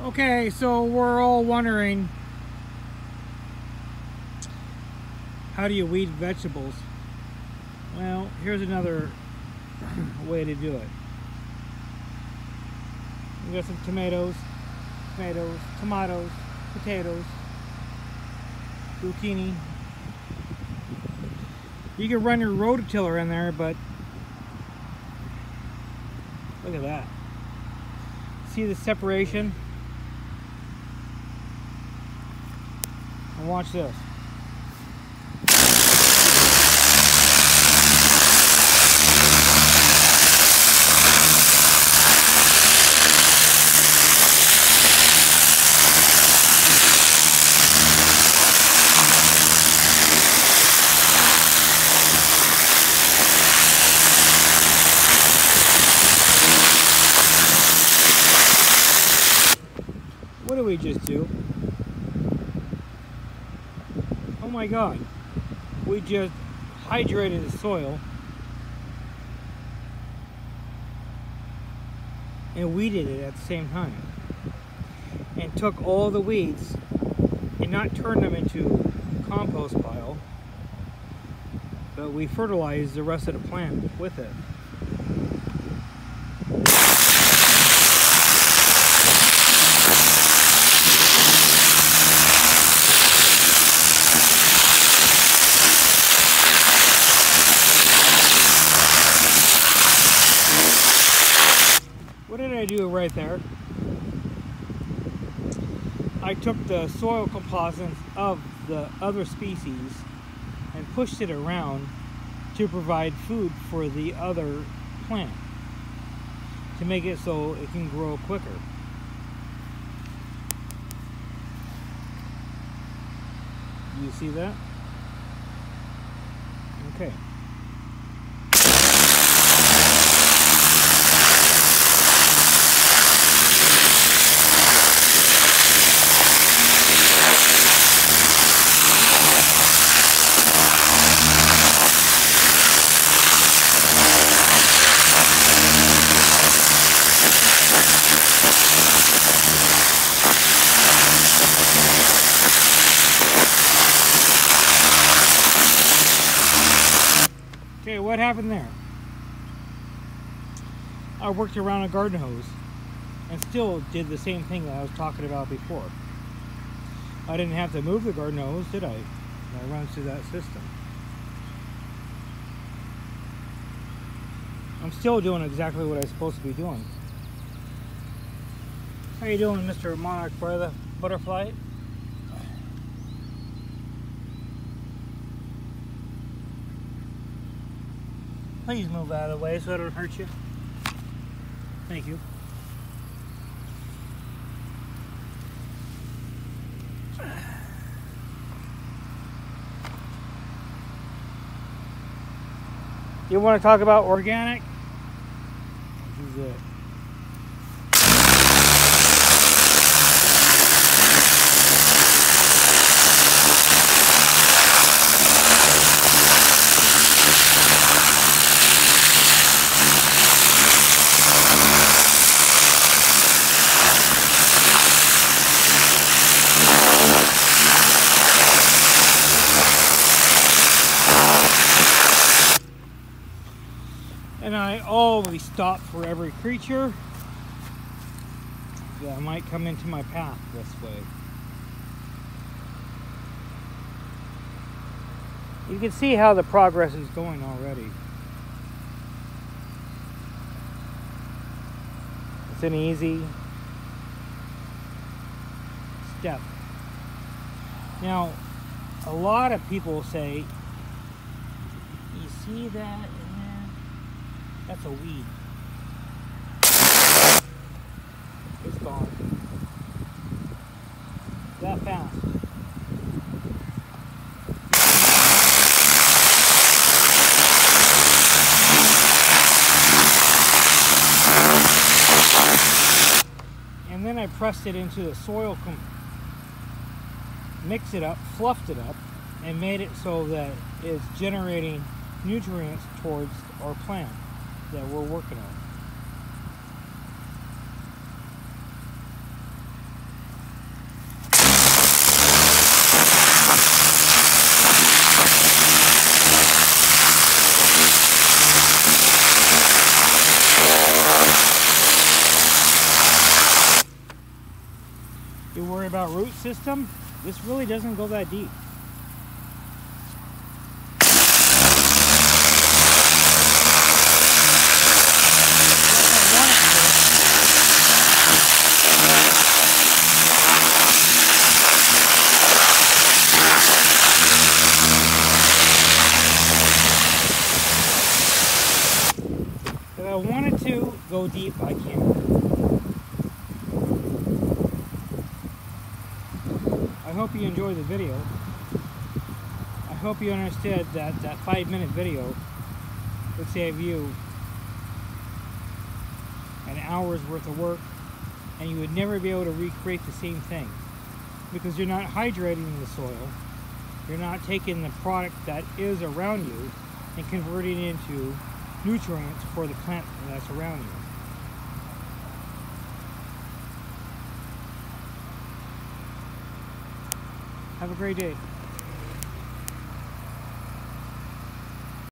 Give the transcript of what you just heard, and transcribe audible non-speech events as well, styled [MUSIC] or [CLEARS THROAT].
Okay, so we're all wondering how do you weed vegetables? Well, here's another [CLEARS THROAT] way to do it. We got some tomatoes, tomatoes, tomatoes, potatoes, zucchini. You can run your rototiller in there, but look at that. See the separation? And watch this. What did we just do? Oh my god. We just hydrated the soil and weeded it at the same time. And took all the weeds and not turned them into compost pile, but we fertilized the rest of the plant with it. What did I do right there? I took the soil composites of the other species and pushed it around to provide food for the other plant to make it so it can grow quicker. You see that? Okay. Okay, what happened there? I worked around a garden hose and still did the same thing that I was talking about before. I didn't have to move the garden hose, did I? I runs through that system. I'm still doing exactly what I'm supposed to be doing. How you doing, Mr. Monarch Butterfly? Please move out of the way so it don't hurt you. Thank you. You want to talk about organic? This is it. And I always stop for every creature that might come into my path this way. You can see how the progress is going already. It's an easy step. Now, a lot of people say, you see that? That's a weed. It's gone. That fast. And then I pressed it into the soil, mixed it up, fluffed it up, and made it so that it's generating nutrients towards our plant that we're working on. You worry about root system, this really doesn't go that deep. Go deep, I can. I hope you enjoyed the video. I hope you understood that that five minute video would save you an hour's worth of work and you would never be able to recreate the same thing because you're not hydrating the soil. You're not taking the product that is around you and converting it into nutrients for the plant that's around you. Have a great day.